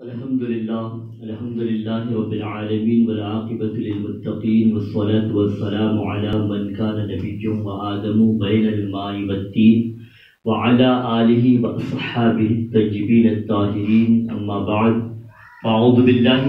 अल्हम्दुलिल्लाह अल्हम्दुलिल्लाह रब्बिल आलमीन वल आक़िबतु लिल मुत्तक़ीन वस्सलातु वस्सलामु अला मन कान नबिय्युन व आदमु बैनल माइ वत्तीन व अला आलिहि व अस्हाबिहि तय्यिबीन अत्ताहिरीन अम्मा बअद अऊज़ु बिल्लाहि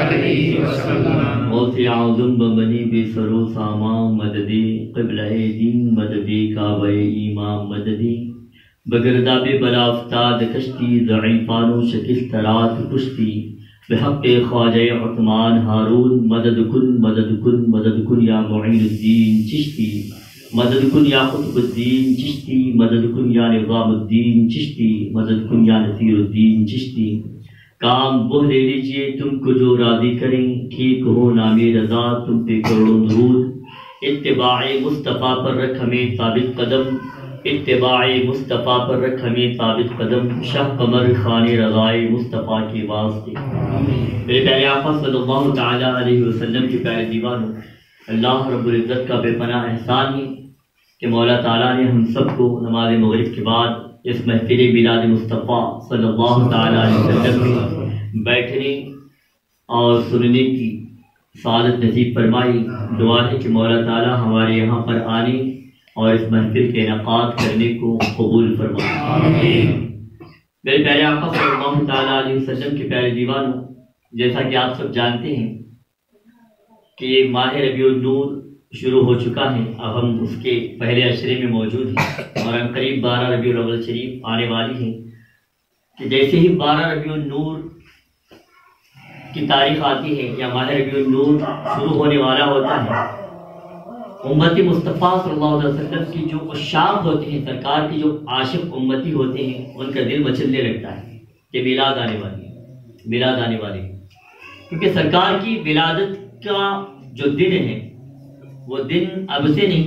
अलैहि वसल्लम मौत आज़म बनी बेसरो सामा मददी क़िबला दीन मददी काबे ईमाम मददी बगरदाब बलाफ्ताद कश्ती ज़ईफ़ानो शकिस्त रात कुश्ती बहक़ ख्वाजा उस्मान हारून मदद कुन मदद कुन मदद कुन या मुईनुद्दीन चिश्ती मदद कुन या कुतुबुद्दीन चिश्ती मदद कुन या निज़ामुद्दीन चिश्ती मदद कुन या नसीरुद्दीन चिश्ती। काम वो ले लीजिए, तुमको जो राज़ी करें, ठीक हो नामी रजा, तुम पे करोड़ों दरूद। इत्तिबाए मुस्तफ़ा पर रख हमें साबित कदम, इत्तिबाए मुस्तफ़ा पर रख हमें साबित कदम। शाह कमर खान रज़ाए मुस्तफ़ा के वास्ते। मेरे प्यारे आका सल्लल्लाहु ताला अलैहि वसल्लम के प्यारे दीवानों अल्लाह रब्बुल इज़्ज़त का बेपनाह एहसान है कि मौला ताला ने हम सबको नमाज़ मगरिब के बाद इस महफिल मिलाद मुस्तफ़ा सल्लल्लाहु अलैहि वसल्लम में बैठने और सुनने की सादत नसीब फरमाई। दुआ है कि मौला ताला हमारे यहाँ पर आने और इस महफिल के इनकाद करने को कबूल फरमाए। मेरे प्यारे आका सल्लल्लाहु अलैहि वसल्लम के प्यारे दीवानों जैसा कि आप सब जानते हैं कि ये माह नूर शुरू हो चुका है। अब हम उसके पहले अशरे में मौजूद हैं। और हम करीब बारह रबी अव्वल शरीफ आने वाली हैं। कि जैसे ही बारह रबी नूर की तारीख आती है, या माह रबी नूर शुरू होने वाला होता है, उम्मती मुस्तफ़ा सल्लल्लाहु अलैहि वसल्लम की जो उशाक होते हैं, सरकार की जो आशिक उम्मती होते हैं, उनका दिल मचलने लगता है कि मिलाद आने वाली है, मिलाद आने वाली है। क्योंकि सरकार की विलादत का जो दिन है, वो दिन अब से नहीं,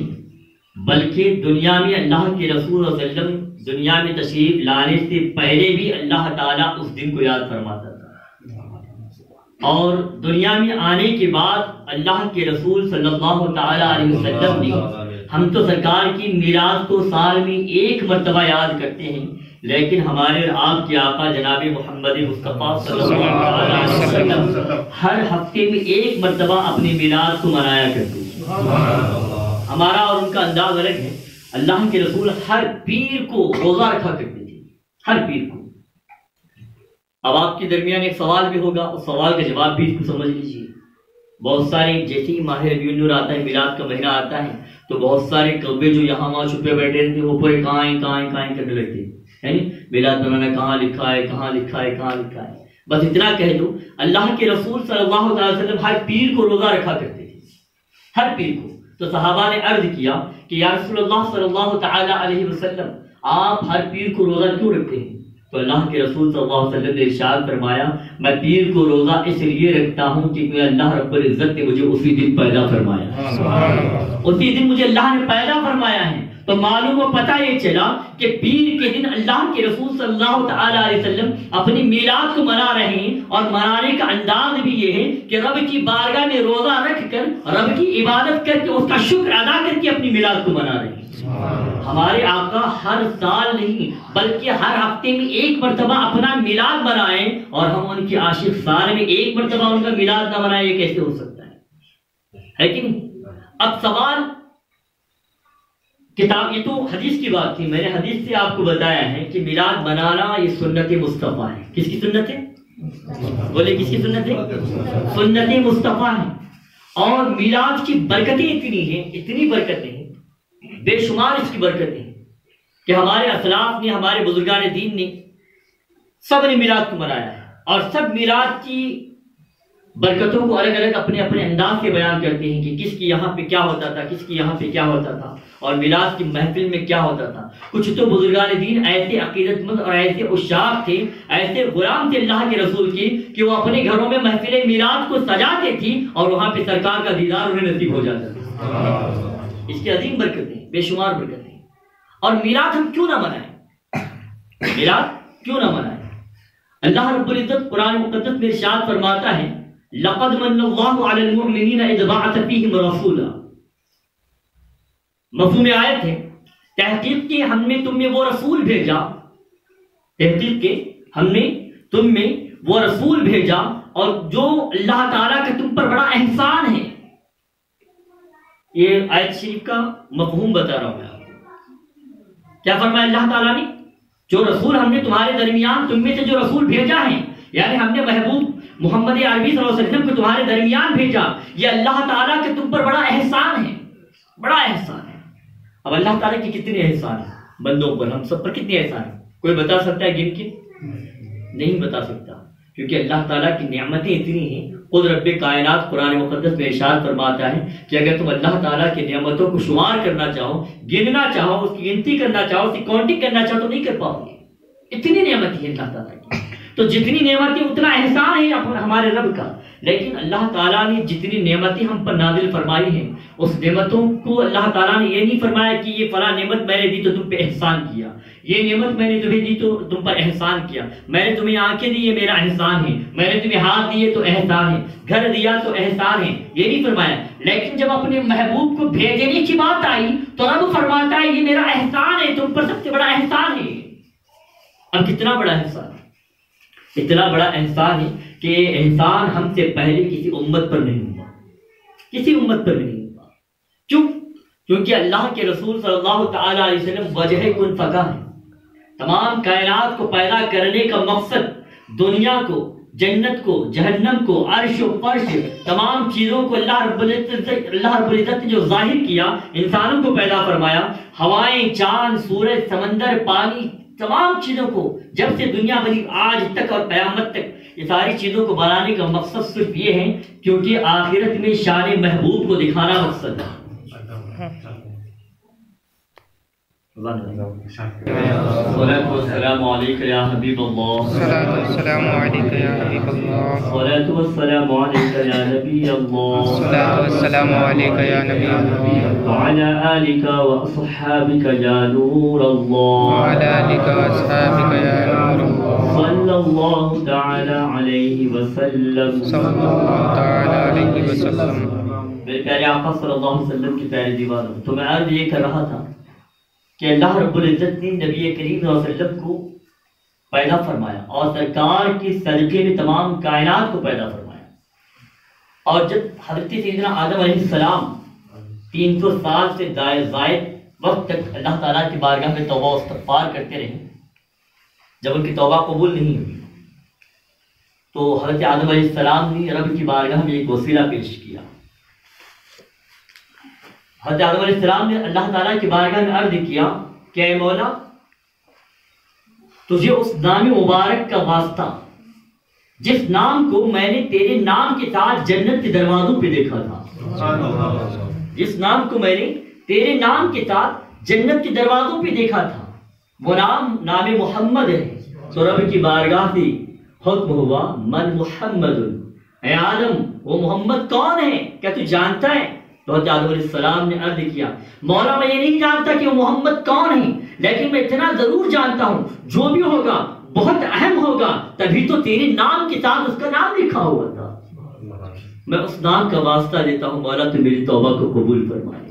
बल्कि दुनिया में अल्लाह के रसूल वसल्लम दुनिया में तशरीफ़ लाने से पहले भी अल्लाह ताला उस दिन को याद फरमाता था। और दुनिया में आने के बाद अल्लाह के रसूल सल्लल्लाहु ताला अलैहि वसल्लम ने, हम तो सरकार की मिलाद को साल में एक मरतबा याद करते हैं लेकिन हमारे आपके आका जनाब मोहम्मद मुस्तफ़ा सल्लल्लाहु अलैहि वसल्लम हर हफ़्ते में एक मरतबा अपनी मिलाद को मनाया करते हैं। हमारा और उनका अंदाज अलग है। अल्लाह के रसूल हर पीर को रोजा रखा करते थे। हर पीर को। अब आपके दरमियान एक सवाल भी होगा। उस सवाल का जवाब भी इसको समझ लीजिए। बहुत सारे जैसे ही माह रबीउल आता है मिलाद का महीना आता है तो बहुत सारे कब्बे जो यहाँ वहाँ छुपे बैठे रहते वो पूरे कहाँ है कहाँ कहाँ करने लगते है मिलाद बनाना कहाँ लिखा है कहाँ लिखा है कहाँ लिखा है? बस इतना कह दो अल्लाह के रसूल सल्लल्लाहु अलैहि वसल्लम हर पीर को रोजा रखा करते थे। हर पीर को। तो सहाबा ने अर्ज़ किया कि या रसूलुल्लाह सल्लल्लाहु अलैहि वसल्लम आप हर पीर को रोजा क्यों रखते हैं? तो अल्लाह के रसूल सल्लल्लाहु अलैहि वसल्लम ने इरशाद फरमाया मैं पीर को रोजा इसलिए रखता हूँ कि अल्लाह रब्बुल इज़्ज़त ने मुझे उसी दिन पैदा फरमाया उसी दिन मुझे अल्लाह ने पैदा फरमाया है। तो मालूम और पता ये चला कि पीर के दिन अल्लाह के रसूल सल्लल्लाहु अलैहि वसल्लम अपनी मिलाद को मना रहे हैं और मनाने का अंदाज भी ये है कि रब की बारगाह में रोजा रख कर रब की इबादत करके उसका शुक्र अदा करके अपनी मिलाद को मना रहे हैं। हमारे आका हर साल नहीं बल्कि हर हफ़्ते में एक मरतबा अपना मिलाद बनाए और हम उनकी आशिक साल में एक मरतबा उनका मिलाद ना बनाए कैसे हो सकता है? है कि नहीं? अब सवाल किताब, ये तो हदीस की बात थी। मैंने हदीस से आपको बताया है कि मिलाद बनाना ये सुन्नत मुस्तफ़ा है। किसकी सुन्नत है? बोले किसकी सुन्नत है? सुन्नत मुस्तफ़ा है। और मिलाद की बरकतें इतनी हैं, इतनी बरकतें हैं, बेशुमार इसकी बरकतें हैं कि हमारे असलाफ ने, हमारे बुजुर्गान दीन ने सबने मिलाद को मनाया है। और सब मिलाद की बरकतों को अलग अलग अपने अपने अंदाज से बयान करते हैं कि किसकी यहाँ पे क्या होता था किसकी यहाँ पे क्या होता था और मिलाद की महफिल में क्या होता था। कुछ तो बुजुर्गान दीन ऐसे अकीदतमंद और ऐसे उशाक थे ऐसे गुलाम थे अल्लाह के रसूल की कि वो अपने घरों में महफिल मिलाद को सजाते थी और वहाँ पे सरकार का दीदार उन्हें नसीब हो जाता था। इसकी अजीम बरकतें बेशुमार बरकतें। और मिलाद हम क्यों ना मनाएँ? मिलाद क्यों ना मनाएँ? अल्लाह रब्बुल इज़्ज़त कुरान मुकद्दस में इरशाद फरमाता है लक़द रसूला मफहूम आयत है तहकीक के हमने तुम में वो रसूल भेजा तहकीक के हमने तुम में वो रसूल भेजा और जो अल्लाह ताला का तुम पर बड़ा एहसान है ये आयत शरीफ का मफहूम बता रहा हूँ मैं आपको क्या फरमाया अल्लाह ताला ने जो रसूल हमने तुम्हारे दरमियान तुम में से जो रसूल भेजा है यानी हमने महबूब मोहम्मद अरबी वसल्लम को तुम्हारे दरमियान भेजा। ये अल्लाह ताला के तुम पर बड़ा एहसान है। बड़ा एहसान है। अब अल्लाह ताला के कितने एहसान है? बंदों पर, हम सब पर कितने एहसान है? कोई बता सकता है गिन के? नहीं बता सकता। क्योंकि अल्लाह ताला की नियामतें इतनी हैं, खुद रब कायनात कुरान मुकद्दस में इशार फरमाता है कि अगर तुम अल्लाह ताला की नियामतों को शुमार करना चाहो, गिनना चाहो, उसकी गिनती करना चाहो, उसकी काउंटिंग करना चाहो तो नहीं कर पाओगे। इतनी नियामत है अल्लाह ताला की। तो जितनी नेमतें उतना एहसान है हमारे रब का। लेकिन अल्लाह ताला ने जितनी नेमतें हम पर नाजिल फरमाई हैं, उस नेमतों को अल्लाह ताला ने ये नहीं फरमाया कि ये फला नेमत मैंने दी तो तुम पे एहसान किया। ये नेमत मैंने तुम्हें दी तो तुम पर एहसान किया। मैंने तुम्हें आँखें दी, ये मेरा एहसान है। मैंने तुम्हें हाथ दिए तो एहसान है। घर दिया तो एहसान है। ये नहीं फरमाया। लेकिन जब अपने महबूब को भेजने की बात आई तो रब फरमाता है, ये मेरा एहसान है, तुम पर सबसे बड़ा एहसान है। अब कितना बड़ा एहसान? इतना बड़ा एहसान है कि एहसान हमसे पहले किसी उम्मत पर नहीं हुआ। किसी उम्मत पर नहीं हुआ। क्यों? क्योंकि अल्लाह के रसूल सल्लल्लाहु अलैहि वसल्लम वजह कुन फका है। तमाम कायनात को पैदा करने का मकसद दुनिया को, जन्नत को, जहन्नम को, अर्श फर्श, तमाम चीज़ों को अल्लाह अल्लाह ने जो ज़ाहिर किया, इंसानों को पैदा फरमाया, हवाएँ चाँद सूरज, समंदर, पानी तमाम चीज़ों को, जब से दुनिया बनी आज तक और कयामत तक, ये सारी चीज़ों को बनाने का मकसद सिर्फ़ ये है, क्योंकि आखिरत में शान महबूब को दिखाना मकसद है। मेरे प्यारे आका सल्लल्लाहु अलैहि वसल्लम की प्यारी दीवार तो मैं अर्ज ये कर रहा था कि अल्लाह रब्बुल इज़्ज़त ने नबी करीम वसल्लम को पैदा फरमाया और सरकार के सदक़े में तमाम कायनात को पैदा फरमाया। और जब हज़रत सैदना आदम सलाम तीन सौ साल से जायद वक्त तक अल्लाह ताला की बारगाह में तोबा इस्तगफार करते रहे, जब उनकी तोबा कबूल नहीं हुई तो हज़रत आदम सलाम ने रब की बारगाह में एक वसीला पेश किया। हज़रत आदम ने अल्लाह ताला की बारगाह में अर्ज़ किया कि मौला, तुझे उस नाम मुबारक का वास्ता, जिस नाम को मैंने तेरे नाम के साथ जन्नत के दरवाजों पे देखा था, जिस नाम को मैंने तेरे नाम के साथ जन्नत के दरवाजों पे देखा था, वो नाम नाम मोहम्मद है। तो रब की बारगाह हुक्म हुआ, मन मोहम्मद आदम, वो मोहम्मद कौन है? क्या तू जानता है? तो सलाम ने अर्ज़ किया। मौला मैं ये नहीं जानता कि मोहम्मद कौन है लेकिन मैं इतना ज़रूर जानता हूँ जो भी होगा बहुत अहम होगा तभी तो तेरे नाम के साथ उसका नाम लिखा हुआ था। मैं उस नाम का वास्ता देता हूँ मौला तो मेरी तौबा को कबूल फरमाए।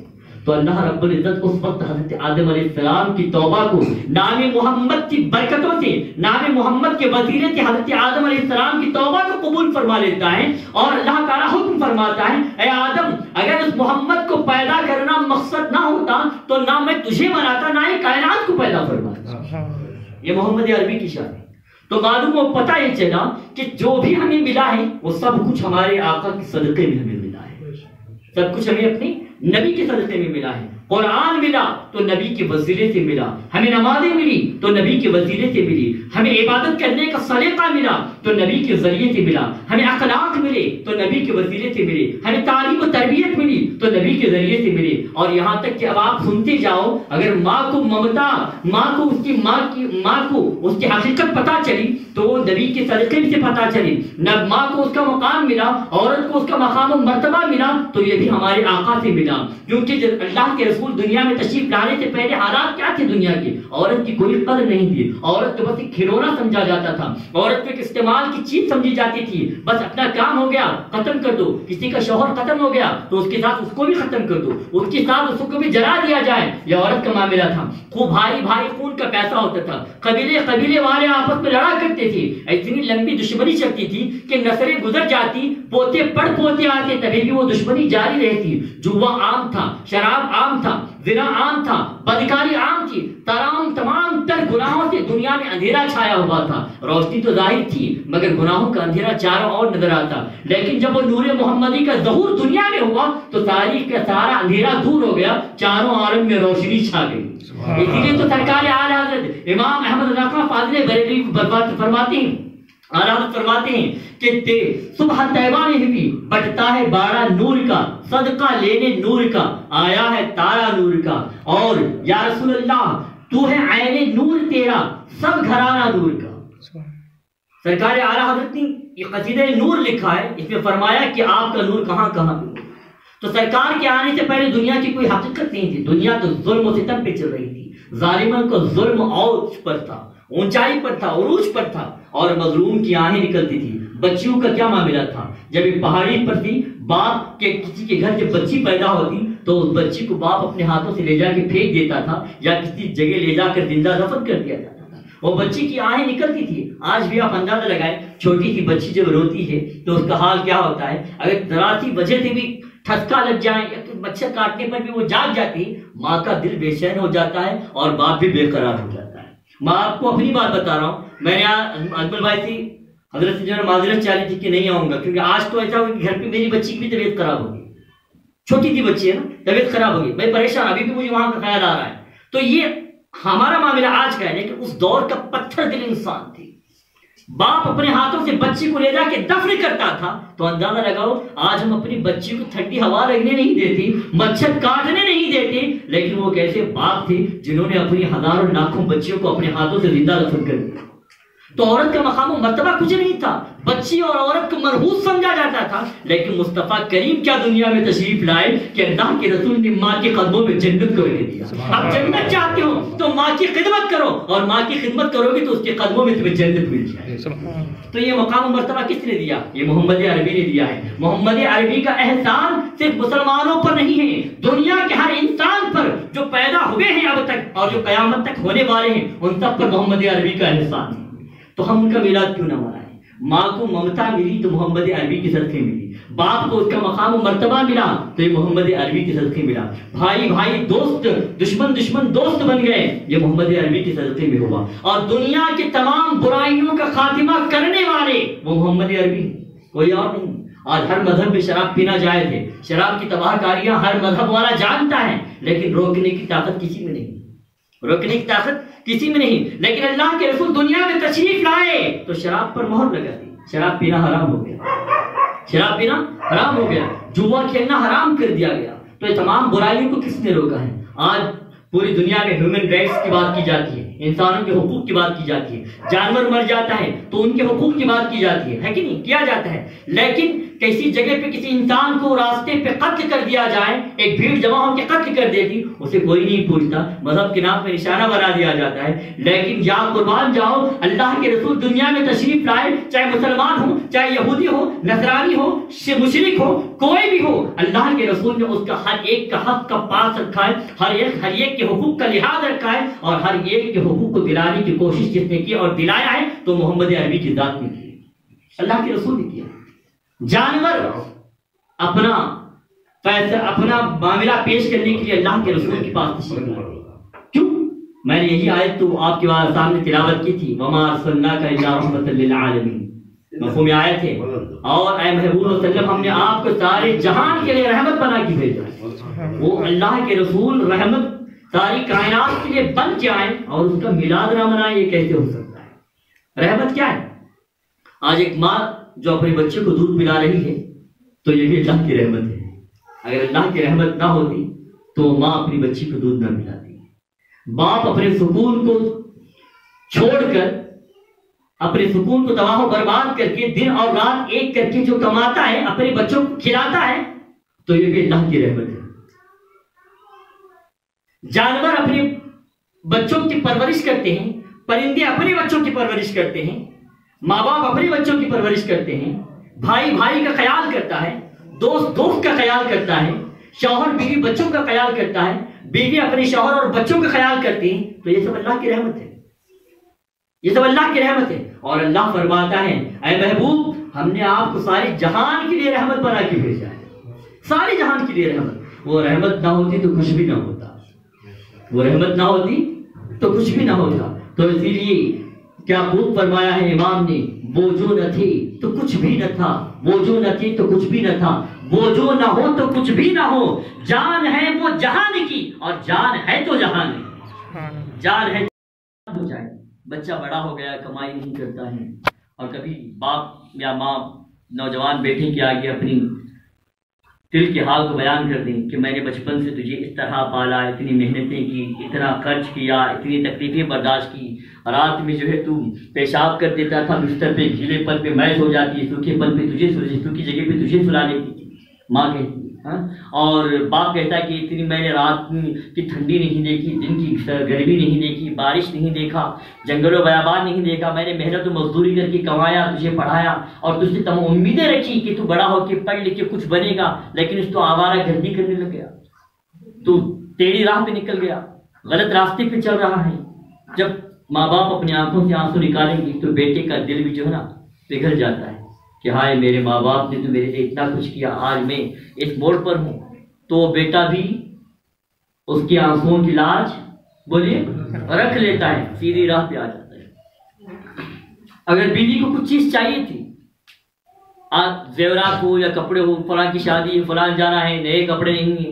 तो अल्लाह रब्बुल इज़्ज़त उस वक्त हज़रत आदम सलाम की तौबा को, नाम मोहम्मद की बरकतों से, नाम मोहम्मद के वसीले से हज़रत आदम सलाम की तौबा को कबूल फरमा लेता है और अल्लाह ताला हुक्म फरमाता है ए आदम, अगर उस मोहम्मद को पैदा करना मकसद ना होता तो ना मैं तुझे बनाता ना ही कायनात को पैदा फरमाता। ये मोहम्मद अरबी की शान है। तो मालूम को पता ये चला कि जो भी हमें मिला है, वो सब कुछ हमारे आका के सदके में हमें मिला है। सब कुछ हमें अपनी नबी के सदक़े में मिला है। कुरान मिला तो नबी के वसीले से मिला। हमें नमाजें मिली तो नबी के वसीले से मिली। हमें इबादत करने का सलीका मिला तो नबी के ज़रिए से मिला। हमें अखलाक मिले तो नबी के वसीले से मिले। हमें तालीम और तरबियत मिली तो नबी के ज़रिए से मिले। और यहाँ तक कि अब आप सुनते जाओ, अगर माँ को ममता, माँ को उसकी माँ की, माँ को उसकी हकीकत पता चली तो नबी के तरीके से पता चले न माँ को उसका मकाम मिला, औरत को उसका मकाम मर्तबा मिला तो ये भी हमारे आका से मिला। क्योंकि अल्लाह के रसूल दुनिया में तशरीफ़ लाने से पहले हालात क्या थे दुनिया की? औरत की कोई कदर नहीं थी। औरत को बस एक खिलौना समझा जाता था। औरत को एक इस्तेमाल की चीज़ समझी जाती थी। बस अपना काम हो गया, खत्म कर दो। किसी का शोहर खत्म हो गया तो उसके साथ उसको भी खत्म कर दो। उसके साथ उसको भी जला दिया जाए, यह औरत का मामला था। खूब भाई भाई खून का पैसा होता था। कबीले कबीले वाले आपस में लड़ा करते थे। इतनी लंबी दुश्मनी चलती थी कि नसरें गुजर जाती, पोते पढ़ पोते आते, तभी भी वो दुश्मनी जारी रहती। जुआ आम था, शराब आम था जिना आम था, बदकारी आम थी। तमाम तमाम तर गुनाहों से दुनिया में अंधेरा छाया हुआ था। रोशनी तो ज़ाहिर थी, मगर गुनाहों का अंधेरा चारों ओर नज़र आता। लेकिन जब वो नूर मोहम्मदी का जहूर दुनिया में हुआ तो तारीख का सारा अंधेरा दूर हो गया, चारों आलम में रोशनी छा गई। इसीलिए तो सरकार आल हज़रत इमाम अहमद रखा फाजले बरेली फरमाते हैं आराम फरमाते हैं कि ते सुबह तैबा में भी बटता है बाड़ा नूर का सदका लेने नूर का आया है तारा नूर का। और या रसूल अल्लाह तू है आयने नूर तेरा सब घराना नूर का। सरकार आला हज़रत ने ये कसीदे नूर लिखा है इसमें फरमाया कि आपका नूर कहाँ कहाँ तो सरकार के आने से पहले दुनिया की कोई हकीकत नहीं थी। दुनिया तो जुल्म सितम पे चल रही थी। जालिमन का जुल्म और पर था। ऊंचाई पर था उरूज पर था और मजलूम की आहें निकलती थी। बच्चियों का क्या मामला था? जब एक पहाड़ी पर थी, बाप के किसी के घर जब बच्ची पैदा होती तो उस बच्ची को बाप अपने हाथों से ले जाके फेंक देता था या किसी जगह ले जाकर ज़िंदा दफन कर दिया जाता था। वो बच्ची की आहें निकलती थी। आज भी आप अंदाज़ा लगाए, छोटी सी बच्ची जब रोती है तो उसका हाल क्या होता है? अगर जरा सी वजह से भी ठसका लग जाए, या तो मच्छर काटने पर भी वो जाग जाती, माँ का दिल बेचैन हो जाता है और बाप भी बेकरार हो जाता है। मैं आपको अपनी बात बता रहा हूँ। मैंने अकबर भाई थी हज़रत जो माजरत चाली थी कि नहीं आऊँगा, क्योंकि आज तो ऐसा हो कि घर पे मेरी बच्ची की भी तबीयत खराब होगी। छोटी सी बच्ची, है ना? तबीयत खराब होगी। मैं परेशान, अभी भी मुझे वहाँ का ख्याल आ रहा है। तो ये हमारा मामला आज का है, लेकिन उस दौर का पत्थर दिल इंसान थी। बाप अपने हाथों से बच्ची को ले जाके दफन करता था तो अंदाज़ा लगाओ, आज हम अपनी बच्ची को ठंडी हवा लगने नहीं देती, मच्छर काटने नहीं देते, लेकिन वो कैसे बाप थे जिन्होंने अपनी हज़ारों लाखों बच्चियों को अपने हाथों से ज़िंदा दफन कर दिया। तो औरत का मकाम मरतबा कुछ नहीं था। बच्ची और औरत को मरहूस समझा जाता था। लेकिन मुस्तफ़ा करीम क्या दुनिया में तशरीफ़ लाए कि अल्लाह के रसूल ने माँ के कदमों में जन्नत को ले दिया। अब जन्नत चाहते हो तो माँ की खिदमत करो और माँ की खिदमत करोगे तो उसके कदमों में तुम्हें जन्नत मिल जाए तो ये मकाम मरतबा किसने दिया? ये मोहम्मद अरबी ने दिया है। मोहम्मद अरबी का एहसान सिर्फ़ मुसलमानों पर नहीं है। दुनिया के हर इंसान पर जो पैदा हुए हैं अब तक और जो कयामत तक होने वाले हैं उन सब पर मोहम्मद अरबी का एहसान है। तो हम उनका मिलाद क्यों ना मनाएँ? माँ को ममता मिली तो मोहम्मद अरबी की सदके मिली। बाप को उसका मकाम मर्तबा मिला तो ये मोहम्मद अरबी की सदके मिला। भाई भाई, दोस्त, दुश्मन दुश्मन, दोस्त बन गए, ये मोहम्मद अरबी की सदके में हुआ। और दुनिया के तमाम बुराइयों का खात्मा करने वाले वो मोहम्मद अरबी कोई और नहीं। आज हर मज़हब में शराब पीना जायज़ है। शराब की तबाहकारियाँ हर मज़हब वाला जानता है, लेकिन रोकने की ताकत किसी में नहीं। रोकने की ताकत किसी में नहीं। लेकिन अल्लाह के रसूल दुनिया में तशरीफ़ लाए तो शराब पर मोहर लगा दी। शराब पीना हराम हो गया। शराब पीना हराम हो गया। जुआ खेलना हराम कर दिया गया। तो ये तमाम बुराइयों को किसने रोका है? आज पूरी दुनिया में ह्यूमन राइट्स की बात की जाती है। इंसानों के हकूक की बात की जाती है। जानवर मर जाता है तो उनके हकूक की बात की जाती है। है कि नहीं? किया जाता है। लेकिन किसी जगह पे किसी इंसान को रास्ते पे कत्ल कर दिया जाए, एक भीड़ जमा होकर कत्ल कर देती, उसे कोई नहीं पूछता। मज़हब के नाम पे निशाना बना दिया जाता है। लेकिन या कुर्बान जाओ, अल्लाह के रसूल दुनिया में तशरीफ़ लाए, चाहे मुसलमान हो, चाहे यहूदी हो नजरानी हो मुशरिक हो, कोई भी हो, अल्लाह के रसूल ने उसका हर एक का हक का पास रखा है, हर एक हर एक के हुकूक का लिहाज रखा है, और हर एक के हुकूक को दिलाने की कोशिश जिसने की और दिलाया है तो मोहम्मद अरबी की दात ने की अल्लाह के रसूल ने किया। जानवर अपना फैसला अपना मामला पेश करने के लिए अल्लाह के रसूल के पास क्यों? मैंने यही आयत तो आपके सामने तिलावत की थी, वमा मफहूम आयत है। और महबूब हमने आपको सारे जहान के लिए रहमत बना के भेजा। वो अल्लाह के रसूल रहमत सारी कायनात के लिए बन जाए और उसका मिलाद ना मनाए, ये कैसे हो सकता है? रहमत क्या है? आज एक माँ जो अपने बच्चे को दूध पिला रही है तो ये भी अल्लाह की रहमत है। अगर अल्लाह की रहमत ना होती तो माँ अपनी बच्ची को दूध ना पिलाती बाप अपने सुकून को छोड़कर, अपने सुकून को तबाह बर्बाद करके, दिन और रात एक करके जो कमाता है, अपने बच्चों को खिलाता है तो ये भी अल्लाह की रहमत है। जानवर अपने बच्चों की परवरिश करते हैं, परिंदे अपने बच्चों की परवरिश करते हैं माँ बाप अपने बच्चों की परवरिश करते हैं भाई भाई का ख्याल करता है दोस्त दोस्त का ख्याल करता है, शौहर बीवी बच्चों का ख्याल करता है, बीवी अपने शौहर और बच्चों का ख्याल करती है तो ये सब अल्लाह की रहमत है। ये सब अल्लाह की रहमत है। और अल्लाह फरमाता है अय महबूब, हमने आपको सारी जहान के लिए रहमत बना के भेजा है। सारी जहान के लिए रहमत। वो रहमत ना होती तो कुछ भी ना होता। वो रहमत ना होती तो कुछ भी ना होता। तो इसीलिए क्या खूब फरमाया है इमाम ने वो जो न थे तो कुछ भी न था। वो जो न थे तो कुछ भी न था। वो जो न हो तो कुछ भी ना हो। जान है वो जहान की और जान है तो जहान की। जान है हो जाए। बच्चा बड़ा हो गया कमाई नहीं करता है। और कभी बाप या माँ नौजवान बेटे के आगे अपनी दिल के हाल को बयान कर दें कि मैंने बचपन से तुझे इस तरह पाला, इतनी मेहनतें की, इतना खर्च किया, इतनी तकलीफें बर्दाश्त की रात में जो है तू पेशाब कर देता था बिस्तर पे गीले पल पे मैज हो जाती है, सूखे पल पे तुझे सूखी जगह पे तुझे सुला लेती माँ कहती हाँ? और बाप कहता है कि इतनी मैंने रात की ठंडी नहीं देखी, दिन की गर्मी नहीं देखी, बारिश नहीं देखा, जंगलों बयाबान नहीं देखा, मैंने मेहनत मजदूरी करके कमाया, तुझे पढ़ाया, और तुझसे तम उम्मीदें रखी कि तू बड़ा होकर पढ़ लिख के कुछ बनेगा, लेकिन उस तो आवारा गर्दी करने लग गया। तू टेढ़ी राह पे निकल गया, गलत रास्ते पे चल रहा है। जब माँ बाप अपनी आँखों से आँसू निकालेंगे तो बेटे का दिल भी जो है ना पिघल जाता है। कि हाय, मेरे माँ बाप ने तो मेरे लिए इतना कुछ किया, आज मैं इस बोर्ड पर हूँ। तो बेटा भी उसके आंसुओं की लाज, बोलिए, रख लेता है, सीधी राह पे आ जाता है। अगर बीवी को कुछ चीज़ चाहिए थी, आज जेवरात हो या कपड़े हो, फला की शादी है फलां जाना है, नए कपड़े नहीं है,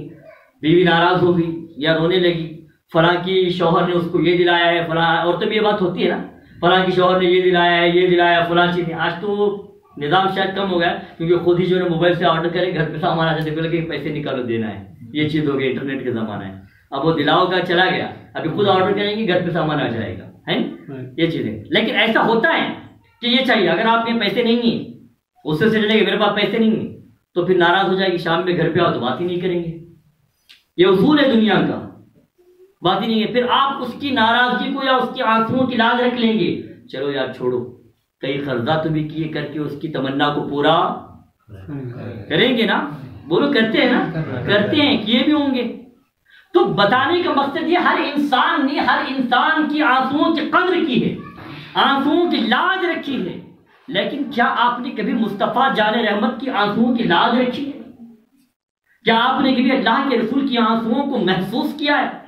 बीवी नाराज़ हो गई या रोने लगी, फला की शौहर ने उसको ये दिलाया है, फला, और तो भी ये बात होती है ना, फला की शौहर ने ये दिलाया है, ये दिलाया फला चीज़ आज तो निज़ाम शायद कम हो गया क्योंकि खुद ही जो है मोबाइल से ऑर्डर करें घर पे सामान आ जाते बोले पैसे निकालो देना है। ये चीज़ हो गई इंटरनेट का ज़माना है। अब वो दिलाओ का चला गया अभी खुद ऑर्डर करेंगे घर पे सामान आ जाएगा है? ये चीज़ें। लेकिन ऐसा होता है कि ये चाहिए अगर आपके पैसे नहीं है उससे से चलेगा मेरे पास पैसे नहीं है तो फिर नाराज़ हो जाएगी शाम में घर पे आओ तो बात ही नहीं करेंगे। ये उसूल है दुनिया का बात ही नहीं है। फिर आप उसकी नाराज़गी को या उसकी आंसुओं की लाज रख लेंगे। चलो यार छोड़ो। कई कर्जा तो भी किए करके उसकी तमन्ना को पूरा करेंगे ना? बोलो, करते हैं ना? करते हैं, किए भी होंगे। तो बताने का मकसद ये, हर इंसान ने, हर इंसान की आंसुओं की कद्र की है, आंसुओं की लाज रखी है। लेकिन क्या आपने कभी मुस्तफ़ा जाने रहमत की आंसुओं की लाज रखी है? क्या आपने कभी अल्लाह के रसूल की आंसुओं को महसूस किया है?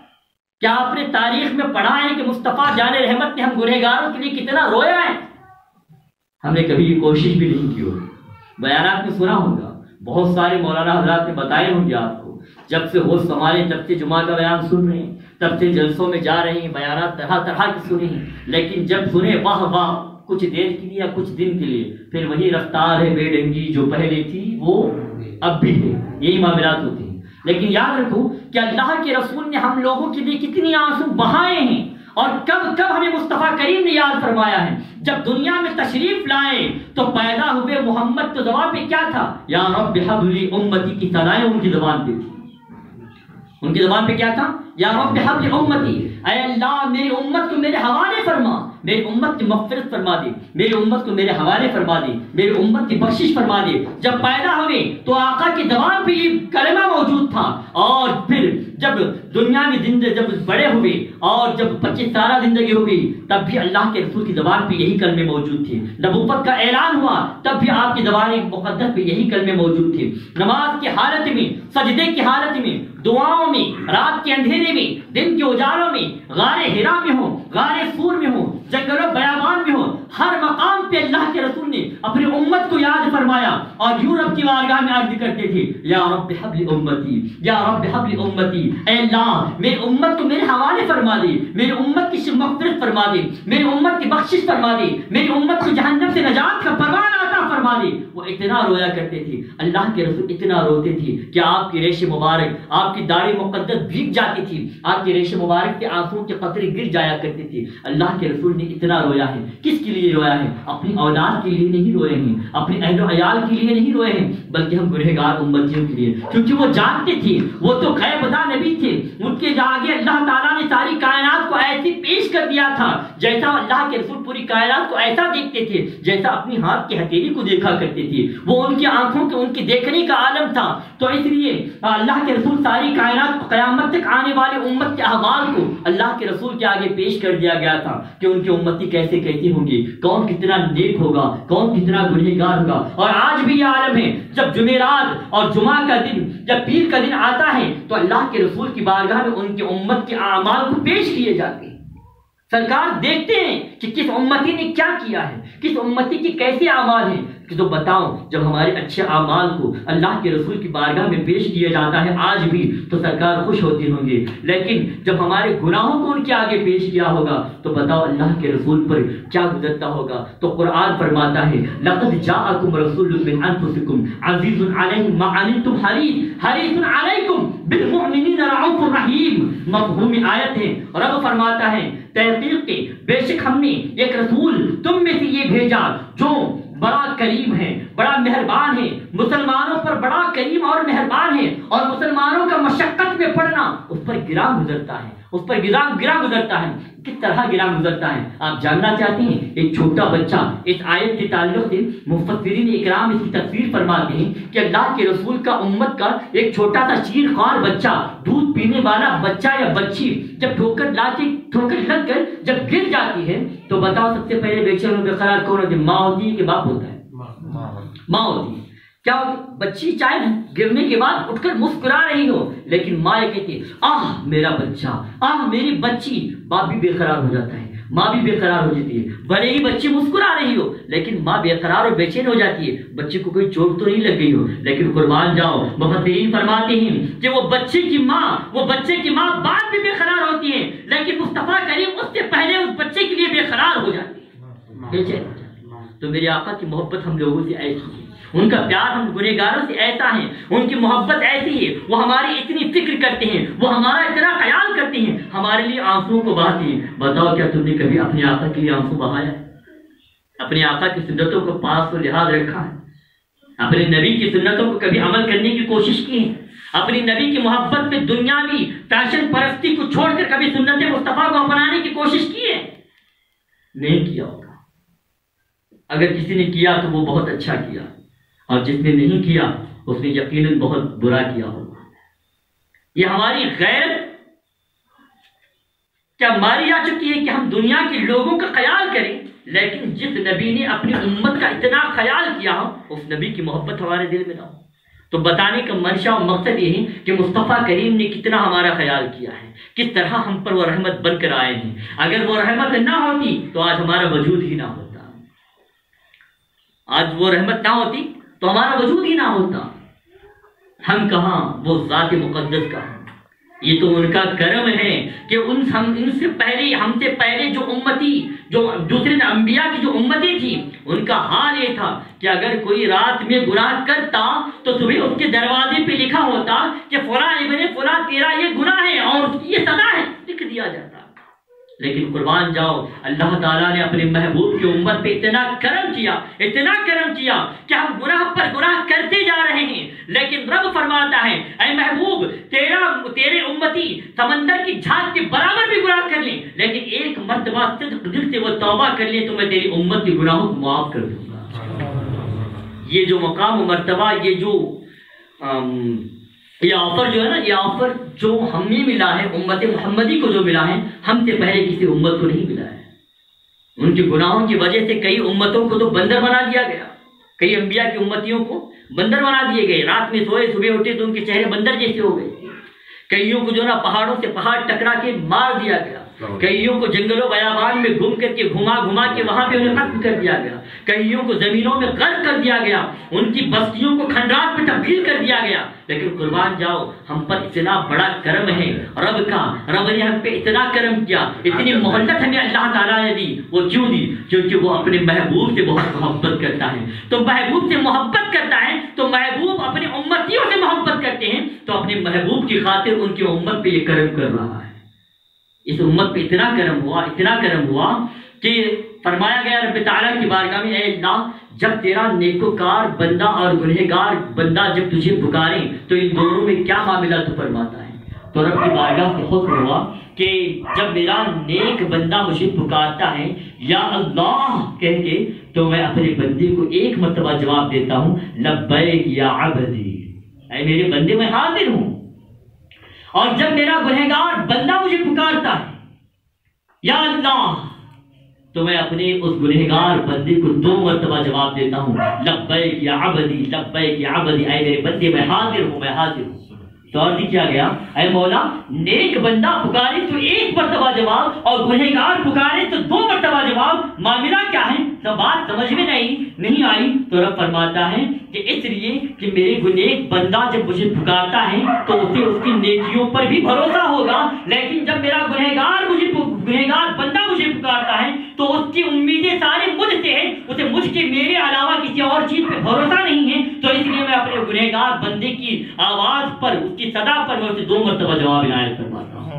क्या आपने तारीख में पढ़ा है कि मुस्तफ़ा जाने रहमत ने हम गुनहगारों के लिए कितना रोया है? हमने कभी ये कोशिश भी नहीं की होगी। बयान में सुना होगा, बहुत सारे मौलाना हजरात ने बताए होंगे आपको, जब से होश संभाले तब से जुमा का बयान सुन रहे हैं, तब से जलसों में जा रहे हैं बयान तरह तरह के सुने हैं। लेकिन जब सुने, वाह वाह, कुछ देर के लिए या कुछ दिन के लिए, फिर वही रफ्तार है बेडंगी जो पहले थी, वो अब भी है। यही मामलात होते हैं। लेकिन याद रखो कि अल्लाह के रसूल ने हम लोगों के लिए कितनी आँसू बहाए हैं। और कब कब हमें मुस्तफ़ा करीम ने याद फरमाया है? जब दुनिया में तशरीफ़ लाए तो पैदा हुए मोहम्मद तो जवाब पे क्या था? या रब उम्मती की सदाएँ उनकी जबान पे थी। उनकी जबान पे क्या था? या रब उम्मती। अल्लाह, मेरी उम्मत को मेरे हवाले फरमा। मेरी उम्मत की मफफरत फरमा दे। मेरी उम्मत को मेरे हवाले फरमा दे। मेरी उम्मत की बख्शिश फरमा दे। जब पैदा हुए तो आका की जबान पे ये कलमा मौजूद था। और फिर जब दुनिया में ज़िंदगी जब बड़े हुए और जब पच्चीस सारा ज़िंदगी हो गई तब भी अल्लाह के रसूल की जबान पे यही कलमे मौजूद थे। नबूबत का ऐलान हुआ, तब भी आपकी जबान मुकदस पे यही कलमे मौजूद थे। नमाज़ की हालत में, सजदे की हालत में, दुआओं में, रात के अंधेरे में, दिन के उजालों में गारे हिरा में हो गारे सूर में हो जंगलों बयाबान में हो हर मकाम पे अल्लाह के रसूल ने अपनी उम्मत को याद फरमाया और यूरोप की बारगाह में अर्ज़ करते थे, या रब हबली उम्मती, या रब हबली उम्मती अल्लाह, मेरी उम्मत को मेरे हवाले फरमा दे, मेरी उम्मत की मगफिरत फरमा दे, मेरी उम्मत की बख्शिश फरमा दे, मेरी उम्मत को जहन्नम से नजात का परवान आता फरमा दे। वो इतना रोया करते थे, अल्लाह के रसूल इतना रोते थे कि आपकी रेश मुबारक, आपकी दाढ़ी मुकद्दस भीग जाती थी, आपकी रेश मुबारक के आंसुओं के कतरे गिर जाया करते थे। अल्लाह के रसूल ने इतना रोया है। किसके लिए रोया है। अपनी औलाद के लिए नहीं रोए हैं। अपने अहल अयाल के लिए नहीं रोए हैं, बल्कि हम गुनहगार उम्मतियों के लिए। क्योंकि वो जानते थे, वो तो गैबदा नबी थे। उनके आगे अल्लाह ताला ने सारी कायनात को ऐसे पेश कर दिया था। जैसा अल्लाह के रसूल पूरी कायनात को ऐसा देखते थे, जैसा अपनी हाथ की हथेली को देखा करते थे। वो उनकी आँखों के, उनके देखने का आलम था। तो इसलिए अल्लाह के रसूल सारी कायनात कयामत तक आने वाले उम्मत के अहवाल को अल्लाह के रसूल के आगे पेश कर दिया गया था कि उनकी उम्मती कैसे कैसी होंगी, कौन कितना नेक होगा, कौन कितना गुनहगार होगा। और आज भी ये आलम है, जब जुमेरात और जुमा का दिन, जब पीर का दिन आता है तो अल्लाह के रसूल की बारगाह में उनकी उम्मत के अमाल को पेश किए जाते हैं। सरकार देखते हैं कि किस उम्मती ने क्या किया है, किस उम्मती की कैसे आवाज़ हैं। कि तो बताओ, जब हमारे अच्छे अमाल को अल्लाह के रसूल की बारगाह में पेश किया जाता है आज भी तो सरकार खुश होती होंगी। लेकिन जब हमारे गुनाहों को उनके आगे पेश किया होगा तो बताओ अल्लाह के रसूल पर क्या गुजरता होगा? तो कुरान फरमाता है, लक़द जाअकुम रसूलुम मिन अनफुसिकुम मा अलैकुम बिल मुमिनीन रऊफुर रहीम। मफहूमी आयत है रब फरमाता है, तहकीक के, बेशक हमने एक रसूल तुम में से ये भेजा, जो बड़ा करीम है, बड़ा मेहरबान है। मुसलमानों पर बड़ा करीम और मेहरबान है। और मुसलमानों का मशक्कत में पड़ना उस पर गिरा गुजरता है। उस पर गिरा गिरा गुजरता है। किस तरह गिरा गुजरता है? आप जानना चाहते हैं एक छोटा बच्चा इस आयत के ताल्लुक से मुफसरीन इकराम इसकी तस्वीर फरमाते हैं कि अल्लाह के रसूल का उम्मत का एक छोटा सा चीर खार बच्चा दूध पीने वाला बच्चा या बच्ची जब ठोकर लाके ठोकर लग कर जब गिर जाती है तो बताओ सबसे पहले बेचैन बेकरार कौन होती? है माँ होती है कि बाप होता है। माँ होती है क्या बच्ची चाहे गिरने के बाद उठकर मुस्कुरा रही हो? लेकिन माँ ये कहती है आह मेरा बच्चा आह मेरी बच्ची। बाप भी बेकरार हो जाता है। माँ भी बेकरार हो जाती है। भले ही बच्ची मुस्कुरा रही हो लेकिन माँ बेकरार और बेचैन हो जाती है। बच्चे को कोई चोट तो नहीं लग गई हो। लेकिन कुर्बान जाओ। मुफसरीन फरमाते हैं कि वो बच्चे की माँ वो बच्चे की माँ बाद भी बेकरार होती है। लेकिन मुस्तफ़ा करीम उससे पहले उस बच्चे के लिए बेकरार हो जाती है। बेचैन हो जाती तो मेरे आका की मोहब्बत हम लोगों से ऐसी है। उनका प्यार हम गुनेगारों से ऐसा है, उनकी मोहब्बत ऐसी है, वो हमारी इतनी फ़िक्र करते हैं, वो हमारा इतना ख्याल करते हैं, हमारे लिए आंसुओं को बहाते हैं। बताओ क्या तुमने कभी अपने आका के लिए आँसू बहाया? अपने आका की सुन्नतों को पास और लिहाज रखा है। अपने नबी की सुन्नतों को कभी अमल करने की कोशिश की है। अपनी नबी की मोहब्बत में दुनियावी, फ़ैशन परस्ती को छोड़कर कभी सुन्नत मुस्तफ़ा को अपनाने की कोशिश की है? नहीं किया होगा। अगर किसी ने किया तो वो बहुत अच्छा किया। और जिसने नहीं किया, उसने यकीनन बहुत बुरा किया होगा। ये हमारी गैर क्या मारी जा चुकी है कि हम दुनिया के लोगों का ख्याल करें? लेकिन जिस नबी ने अपनी उम्मत का इतना ख्याल किया हो, उस नबी की मोहब्बत हमारे दिल में ना हो। तो बताने का मंशा और मकसद यही कि मुस्तफ़ा करीम ने कितना हमारा ख्याल किया है, किस तरह हम पर वो रहमत बनकर आए हैं। अगर वो रहमत ना होती तो आज हमारा वजूद ही ना होता। आज वो रहमत ना होती तो हमारा वजूद ही ना होता। हम कहा? वो जात मुकद्दस का ये तो उनका कर्म है कि उन हम पहले, हमसे पहले जो उम्मती, जो दूसरे अंबिया की जो उम्मती थी, उनका हाल ये था कि अगर कोई रात में गुनाह करता तो सुबह उसके दरवाजे पे लिखा होता कि फला इबन, फला तेरा ये गुनाह है और उसकी ये सजा है, लिख दिया जाता। लेकिन कुर्बान जाओ। अल्लाह ताला ने अपने महबूब की उम्मत पे इतना करम किया इतना करम किया कि हम गुनाह पर गुनाह करते जा रहे हैं। लेकिन रब फरमाता है ऐ महबूब तेरा तेरे उम्मती समंदर की झाग के बराबर भी गुनाह कर ले। लेकिन एक मरतबा सिद्क दिल से वो तौबा कर ले तो मैं तेरी उम्मत के गुनाहों को माफ़ कर दूँगा। ये जो मकाम मरतबा ये जो अम, ये ऑफ़र जो है ना, ये ऑफ़र जो हमें मिला है, उम्मत मोहम्मदी को जो मिला है हमसे पहले किसी उम्मत को नहीं मिला है। उनके गुनाहों की वजह से कई उम्मतों को तो बंदर बना दिया गया। कई अंबिया की उम्मतियों को बंदर बना दिए गए। रात में सोए, सुबह उठे तो उनके चेहरे बंदर जैसे हो गए। कईयों को जो ना पहाड़ों से पहाड़ टकरा के मार दिया गया। कईयों को जंगलों बयाबान में घूम करके घुमा घुमा के वहाँ पे उन्हें खत्म कर दिया गया। कईयों को जमीनों में गर्क कर दिया गया। उनकी बस्तियों को खंडात में तब्दील कर दिया गया। लेकिन कुर्बान जाओ हम पर इतना बड़ा कर्म है रब का। रब ने हम पे इतना कर्म किया। इतनी मोहब्बत हमें अल्लाह ताला ने दी। वो क्यों दी? क्योंकि वो अपने महबूब से बहुत मोहब्बत करता है। तो महबूब से मोहब्बत करता है तो महबूब अपने उम्मतियों से मोहब्बत करते हैं तो अपने महबूब की खातिर उनकी उम्मत पे ये कर्म कर रहा है। इस उम्मत पे इतना कर्म हुआ, इतना कर्म हुआ कि फरमाया गया रब ताला की बारगाह में अल्लाह, जब तेरा नेकोकार बंदा और गुनहगार बंदा जब तुझे पुकारे तो इन दोनों में क्या मामला तू फरमाता है? तो रब की बारगाह से हुक्म हुआ कि जब मेरा नेक बंदा मुझे पुकारता है, या अल्लाह, कह के तो मैं अपने बंदे को एक मरतबा जवाब देता हूँ, लब्बैक या अबदी। मेरे बंदे मैं हाजिर हूँ। और जब मेरा गुनहगार बंदा मुझे पुकारता है, या अल्लाह तो मैं अपने उस गुनहगार बंदे को दो मरतबा जवाब देता हूँ, लब्बैक या अबदी, लब्बैक या अबदी, आए मेरे बंदे, मैं हाजिर हूँ, मैं हाजिर हूँ। तो और किया गया। अरे मौला, नेक बंदा पुकारे तो एक मरतबा जवाब और गुनहगार पुकारे तो दो मरतबा जवाब। मामला क्या है? तो बात समझ में नहीं नहीं आई तो रब फरमाता है कि इसलिए कि मेरे गुनेक बंदा जब मुझे पुकारता है तो उसे उसकी नेकियों पर भी भरोसा होगा। लेकिन जब मेरा गुनहगार मुझे गुनहगार बंदा पुकारता है तो उसकी उम्मीदें सारे मुझसे है। उसे मुझ के मेरे अलावा किसी और चीज़ पे भरोसा नहीं है। तो इसलिए मैं अपने गुनहगार बंदे की आवाज़ पर, उसकी सदा पर मैं उसे दो मरतबा जवाब इनायत करवाता हूँ।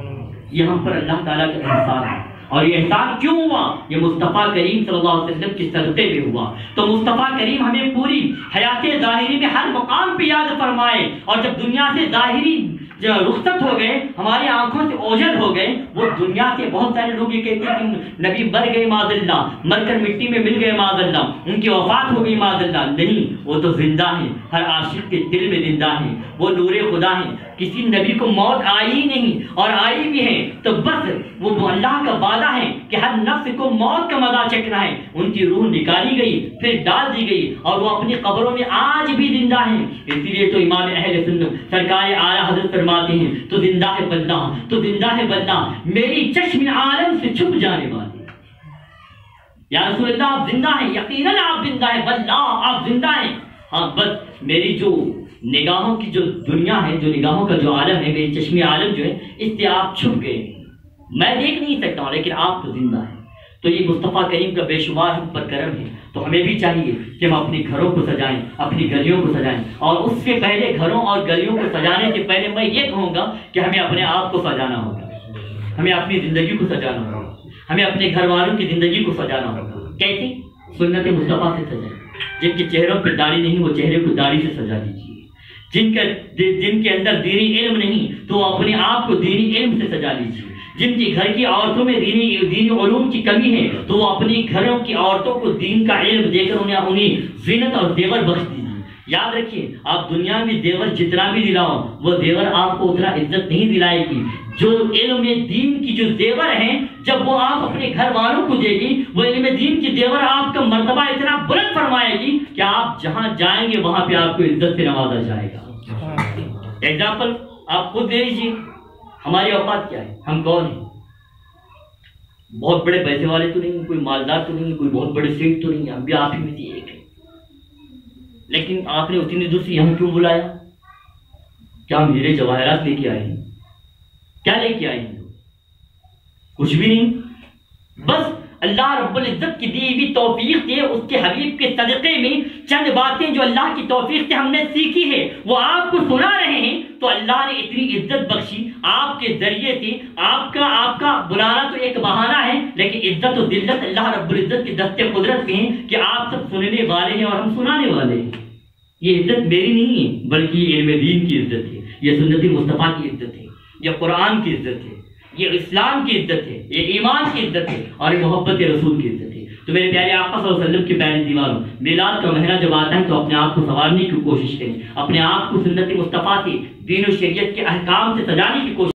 यहाँ पर अल्लाह ताला का एहसान है। और ये एहसान क्यों हुआ? ये मुस्तफ़ा करीम सल्लल्लाहु अलैहि वसल्लम की सदक़े में हुआ। तो मुस्तफ़ा करीम हमें पूरी हयात ज़ाहिरी में हर मकाम पे याद फरमाए। और जब दुनिया से ज़ाहिरी जब रुखसत हो गए, हमारी आँखों से ओझल हो गए, वो दुनिया के बहुत सारे लोग ये कहते हैं कि नबी मर गए माजल्ला, मरकर मिट्टी में मिल गए माजल्ला, उनकी वफात हो गई माजल्ला। नहीं, वो तो ज़िंदा है, हर आशिक के दिल में ज़िंदा है, वो नूरे खुदा है। किसी नबी को मौत आई नहीं और आई भी है तो बस वो अल्लाह का वादा है कि हर नफ्स को मौत का मज़ा चकना है। उनकी रूह निकाली गई, फिर डाल दी गई और वो अपनी कब्रों में आज भी ज़िंदा है। इसीलिए तो इमाम अहल सुन्नत सरकार आला हज़रत फरमाते हैं तो ज़िंदा है बल्ला तो ज़िंदा है बल्ला मेरी चश्म आलम से छुप जाने वाली या आप ज़िंदा हैं, यकीनन आप ज़िंदा हैं बल्ला आप ज़िंदा हैं। हाँ बस मेरी जो निगाहों की जो दुनिया है, जो निगाहों का जो आलम है मेरी चश्मे आलम जो है, इससे आप छुप गए। मैं देख नहीं सकता हूँ, लेकिन आप तो ज़िंदा है। तो ये मुस्तफ़ा करीम का बेशुमार हम पर करम है। तो हमें भी चाहिए कि हम अपने घरों को सजाएँ, अपनी गलियों को सजाएँ। और उससे पहले घरों और गलियों को सजाने से पहले मैं ये कहूँगा कि हमें अपने आप को सजाना होगा। हमें अपनी ज़िंदगी को सजाना होगा। हमें अपने घर वालों की ज़िंदगी को सजाना होगा। कैसे? सुन्नत मुस्तफ़ा से सजाएँ। जिनके चेहरों पर दाढ़ी नहीं, वो चेहरे को दाढ़ी से सजा दीजिए। जिनका जिनके अंदर दीनी इल्म नहीं तो अपने आप को दीनी इल्म से सजा लीजिए। जिनके घर की औरतों में दीनी दीनी उलूम की कमी है तो वो अपने घरों की औरतों को दीन का इल्म देकर उन्हें उन्हें जीनत और देवर बख्श दीजिए। याद रखिए, आप दुनिया में देवर जितना भी दिलाओ, वो देवर आपको उतना इज़्ज़त नहीं दिलाएगी। जो इल्म दीन की जो देवर हैं, जब वो आप अपने घर वालों को देगी वो इल्म दीन की देवर आपका मर्तबा इतना बुलंद फरमाएगी कि आप जहाँ जाएँगे, वहाँ पे आपको इज़्ज़त से नवाजा जाएगा। एग्ज़ाम्पल आप खुद दे लीजिए हमारी औकात क्या है? हम कौन हैं? बहुत बड़े पैसे वाले तो नहीं कोई मालदार तो नहीं कोई बहुत बड़े सेठ तो नहीं हम भी आप ही में से एक है। लेकिन आपने उतनी दूर से यहाँ क्यों बुलाया? क्या हम हीरे जवाहरात लेके आए हैं? क्या लेके आए हैं? कुछ भी नहीं। बस अल्लाह रब्बुल इज़्ज़त की दी हुई तौफीक से उसके हबीब के सदक़े में चंद बातें जो अल्लाह की तौफीक से हमने सीखी है, वो आपको सुना रहे हैं तो अल्लाह ने इतनी इज़्ज़त बख्शी आपके ज़रिए से। आपका आपका बुलाना तो एक बहाना है, लेकिन इज़्ज़त और दिल्लत अल्लाह रब्बुल इज़्ज़त की दस्ते कुदरत में है कि आप सब सुनने वाले हैं और हम सुनाने वाले हैं। ये इज़्ज़त मेरी नहीं है, बल्कि इल्म दीन की इज़्ज़त है, ये सुन्नति मुस्तफ़ा की इज़्ज़त है। यह कुरान की इज़्ज़त है, ये इस्लाम की इज़्ज़त है, ये ईमान की इज़्ज़त है और ये मोहब्बत रसूल की इज़्ज़त है। तो मेरे प्यारे आपा वसल्लम के प्यारे दीवारों मिलाद का महीना जब आता है तो अपने आप को संवारने की कोशिश करें, अपने आप को सुन्नत मुस्तफ़ा से दीन शरीयत के अहकाम से सजाने की कोशिश